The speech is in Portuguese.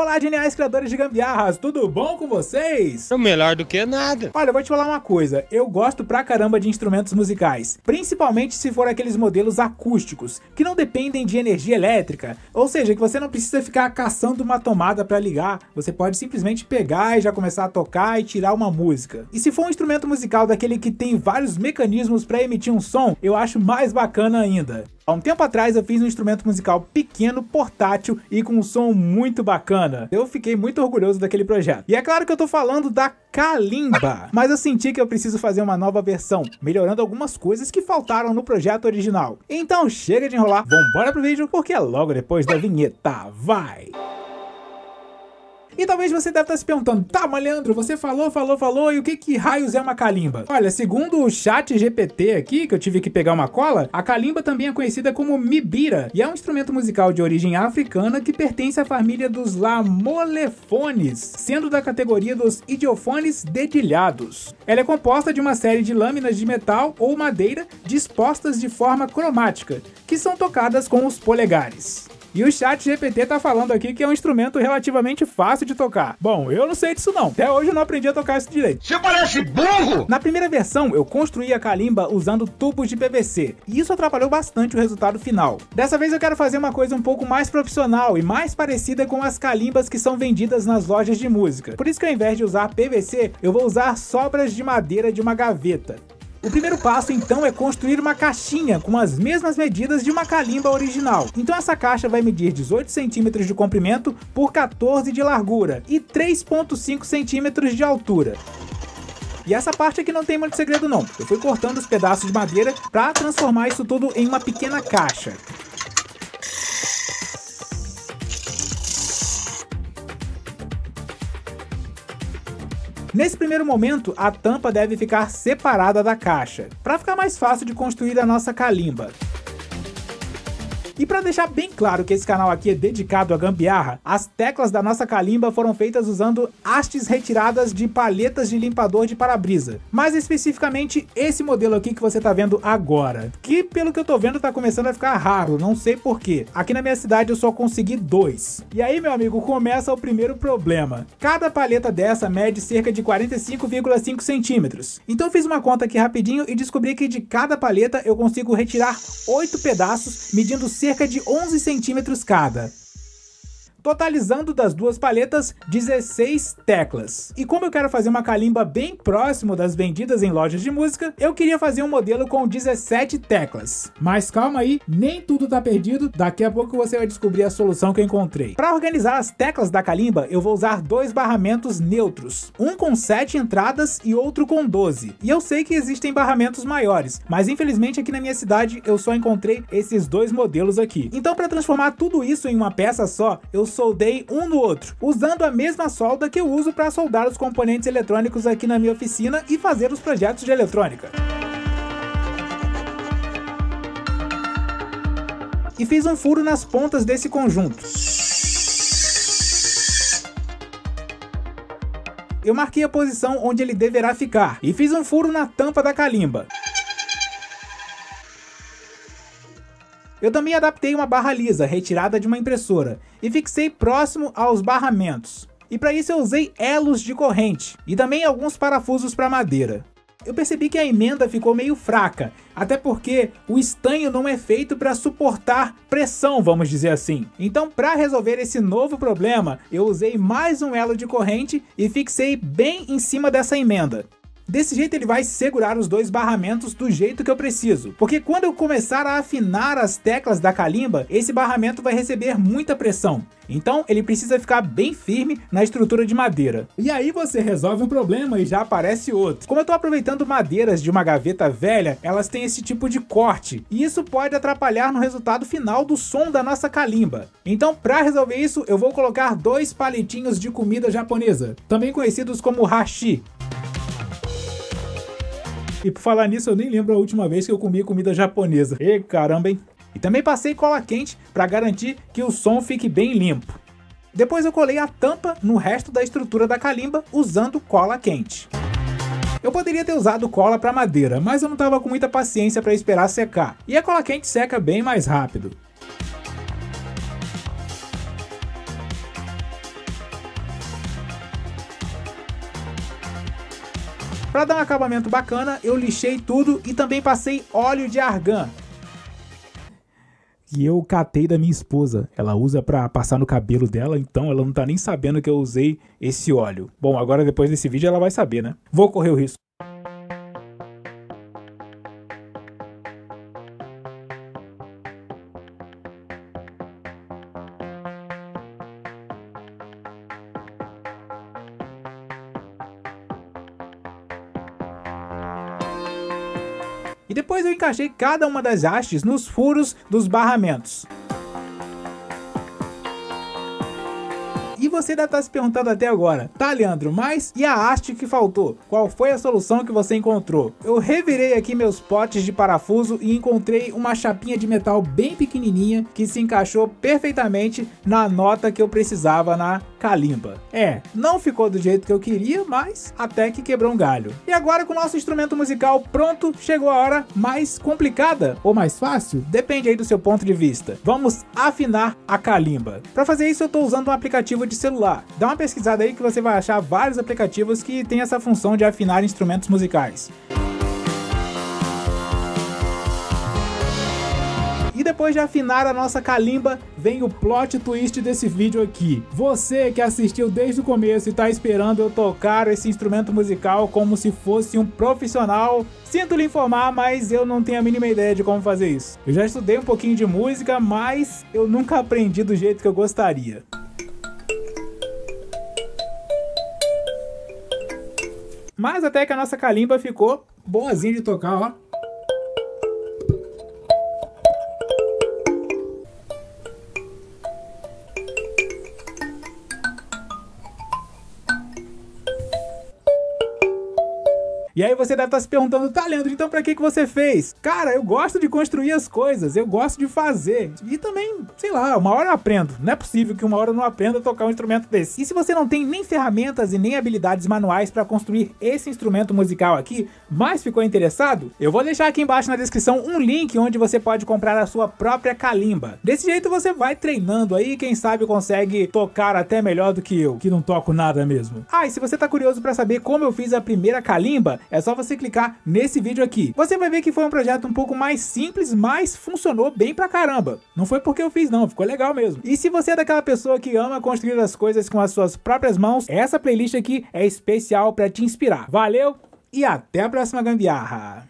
Olá, geniais criadores de gambiarras, tudo bom com vocês? É melhor do que nada. Olha, eu vou te falar uma coisa, eu gosto pra caramba de instrumentos musicais, principalmente se for aqueles modelos acústicos, que não dependem de energia elétrica, ou seja, que você não precisa ficar caçando uma tomada para ligar, você pode simplesmente pegar e já começar a tocar e tirar uma música. E se for um instrumento musical daquele que tem vários mecanismos para emitir um som, eu acho mais bacana ainda. Há um tempo atrás eu fiz um instrumento musical pequeno, portátil e com um som muito bacana. Eu fiquei muito orgulhoso daquele projeto. E é claro que eu tô falando da Kalimba, mas eu senti que eu preciso fazer uma nova versão, melhorando algumas coisas que faltaram no projeto original. Então chega de enrolar, vambora pro vídeo, porque é logo depois da vinheta. Vai! E talvez você deve estar se perguntando, tá, mas Leandro, você falou, falou, falou, e o que que raios é uma calimba? Olha, segundo o chat GPT aqui, que eu tive que pegar uma cola, a calimba também é conhecida como mibira, e é um instrumento musical de origem africana que pertence à família dos lamolefones, sendo da categoria dos idiofones dedilhados. Ela é composta de uma série de lâminas de metal ou madeira dispostas de forma cromática, que são tocadas com os polegares. E o chat GPT tá falando aqui que é um instrumento relativamente fácil de tocar. Bom, eu não sei disso não. Até hoje eu não aprendi a tocar isso direito. Você parece burro! Na primeira versão, eu construí a calimba usando tubos de PVC, e isso atrapalhou bastante o resultado final. Dessa vez eu quero fazer uma coisa um pouco mais profissional e mais parecida com as calimbas que são vendidas nas lojas de música. Por isso que ao invés de usar PVC, eu vou usar sobras de madeira de uma gaveta. O primeiro passo então é construir uma caixinha com as mesmas medidas de uma calimba original. Então essa caixa vai medir 18 centímetros de comprimento por 14 de largura e 3.5 centímetros de altura. E essa parte aqui não tem muito segredo não. Eu fui cortando os pedaços de madeira para transformar isso tudo em uma pequena caixa. Nesse primeiro momento, a tampa deve ficar separada da caixa, para ficar mais fácil de construir a nossa calimba. E para deixar bem claro que esse canal aqui é dedicado a gambiarra, as teclas da nossa calimba foram feitas usando hastes retiradas de palhetas de limpador de para-brisa. Mais especificamente esse modelo aqui que você tá vendo agora, que pelo que eu tô vendo tá começando a ficar raro, não sei porquê. Aqui na minha cidade eu só consegui dois. E aí meu amigo, começa o primeiro problema. Cada palheta dessa mede cerca de 45,5 centímetros. Então fiz uma conta aqui rapidinho e descobri que de cada palheta eu consigo retirar 8 pedaços, medindo cerca cerca de 11 centímetros cada totalizando das duas palhetas 16 teclas. E como eu quero fazer uma calimba bem próximo das vendidas em lojas de música, eu queria fazer um modelo com 17 teclas. Mas calma aí, nem tudo tá perdido, daqui a pouco você vai descobrir a solução que eu encontrei. Para organizar as teclas da calimba, eu vou usar dois barramentos neutros, um com 7 entradas e outro com 12. E eu sei que existem barramentos maiores, mas infelizmente aqui na minha cidade eu só encontrei esses dois modelos aqui. Então para transformar tudo isso em uma peça só, eu soldei um no outro, usando a mesma solda que eu uso para soldar os componentes eletrônicos aqui na minha oficina e fazer os projetos de eletrônica. E fiz um furo nas pontas desse conjunto. Eu marquei a posição onde ele deverá ficar e fiz um furo na tampa da calimba. Eu também adaptei uma barra lisa retirada de uma impressora e fixei próximo aos barramentos. E para isso eu usei elos de corrente e também alguns parafusos para madeira. Eu percebi que a emenda ficou meio fraca, até porque o estanho não é feito para suportar pressão, vamos dizer assim. Então, para resolver esse novo problema, eu usei mais um elo de corrente e fixei bem em cima dessa emenda. Desse jeito ele vai segurar os dois barramentos do jeito que eu preciso, porque quando eu começar a afinar as teclas da calimba, esse barramento vai receber muita pressão. Então ele precisa ficar bem firme na estrutura de madeira. E aí você resolve um problema e já aparece outro. Como eu estou aproveitando madeiras de uma gaveta velha, elas têm esse tipo de corte, e isso pode atrapalhar no resultado final do som da nossa calimba. Então para resolver isso, eu vou colocar dois palitinhos de comida japonesa, também conhecidos como hashi, e por falar nisso, eu nem lembro a última vez que eu comi comida japonesa. E caramba, hein? E também passei cola quente para garantir que o som fique bem limpo. Depois eu colei a tampa no resto da estrutura da calimba usando cola quente. Eu poderia ter usado cola para madeira, mas eu não estava com muita paciência para esperar secar. E a cola quente seca bem mais rápido. Para dar um acabamento bacana, eu lixei tudo e também passei óleo de argan. E eu catei da minha esposa. Ela usa para passar no cabelo dela, então ela não tá nem sabendo que eu usei esse óleo. Bom, agora depois desse vídeo ela vai saber, né? Vou correr o risco. E depois eu encaixei cada uma das hastes nos furos dos barramentos. E você deve estar se perguntando até agora, tá Leandro, mas e a haste que faltou? Qual foi a solução que você encontrou? Eu revirei aqui meus potes de parafuso e encontrei uma chapinha de metal bem pequenininha que se encaixou perfeitamente na nota que eu precisava na calimba. É, não ficou do jeito que eu queria, mas até que quebrou um galho. E agora com o nosso instrumento musical pronto, chegou a hora mais complicada ou mais fácil? Depende aí do seu ponto de vista. Vamos afinar a calimba. Para fazer isso eu estou usando um aplicativo de celular. Dá uma pesquisada aí que você vai achar vários aplicativos que têm essa função de afinar instrumentos musicais. Depois de afinar a nossa calimba, vem o plot twist desse vídeo aqui. Você que assistiu desde o começo e está esperando eu tocar esse instrumento musical como se fosse um profissional, sinto lhe informar, mas eu não tenho a mínima ideia de como fazer isso. Eu já estudei um pouquinho de música, mas eu nunca aprendi do jeito que eu gostaria. Mas até que a nossa calimba ficou boazinha de tocar, ó. E aí você deve estar se perguntando, tá Leandro, então pra que que você fez? Cara, eu gosto de construir as coisas, eu gosto de fazer. E também, sei lá, uma hora eu aprendo. Não é possível que uma hora eu não aprenda a tocar um instrumento desse. E se você não tem nem ferramentas e nem habilidades manuais para construir esse instrumento musical aqui, mas ficou interessado? Eu vou deixar aqui embaixo na descrição um link onde você pode comprar a sua própria calimba. Desse jeito você vai treinando aí, quem sabe consegue tocar até melhor do que eu, que não toco nada mesmo. Ah, e se você tá curioso para saber como eu fiz a primeira calimba, é só você clicar nesse vídeo aqui. Você vai ver que foi um projeto um pouco mais simples, mas funcionou bem pra caramba. Não foi porque eu fiz não, ficou legal mesmo. E se você é daquela pessoa que ama construir as coisas com as suas próprias mãos, essa playlist aqui é especial para te inspirar. Valeu e até a próxima gambiarra!